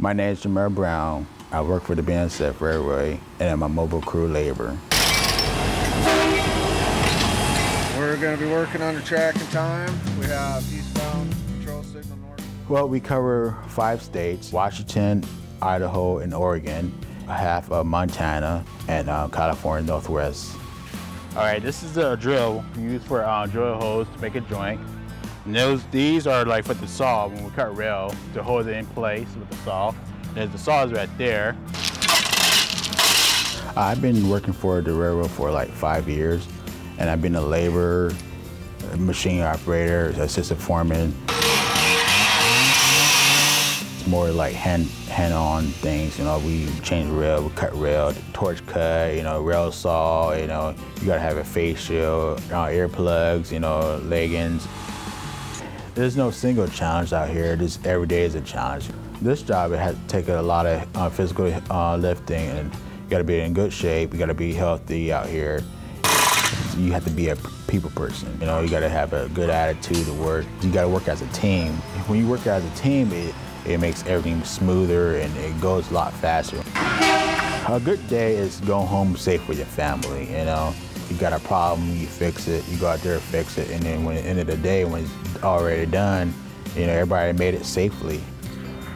My name is Jermel Brown. I work for the BNSF Railway, and I'm a mobile crew laborer. We're going to be working on the track and time. We have eastbound control signal north. Well, we cover five states, Washington, Idaho, and Oregon, half of Montana, and uh, California Northwest. All right, this is a drill used for uh, drill holes to make a joint. Those, these are like for the saw when we cut rail to hold it in place with the saw. There's the saws right there. I've been working for the railroad for like five years, and I've been a laborer, machine operator, assistant foreman. It's more like hand hand-on things. You know, we change rail, we cut rail, torch cut, you know, rail saw. You know, you gotta have a face shield, uh, earplugs, you know, leggings. There's no single challenge out here. This every day is a challenge. This job it has taken a lot of uh, physical uh, lifting, and you got to be in good shape. You got to be healthy out here. You have to be a people person. You know, you got to have a good attitude to work. You got to work as a team. When you work as a team, it, it makes everything smoother and it goes a lot faster. A good day is going home safe with your family. You know, you got a problem, you fix it. You go out there, fix it, and then when the end of the day, when it's already done, you know, everybody made it safely.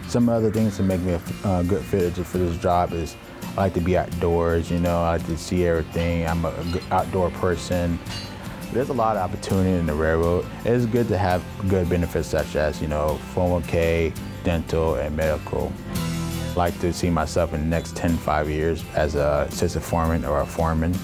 Some other things to make me a uh, good fit for this job is I like to be outdoors, you know, I like to see everything. I'm a outdoor person. There's a lot of opportunity in the railroad. It's good to have good benefits such as, you know, 401k, dental, and medical. I like to see myself in the next 10, 5 years as a assistant foreman or a foreman.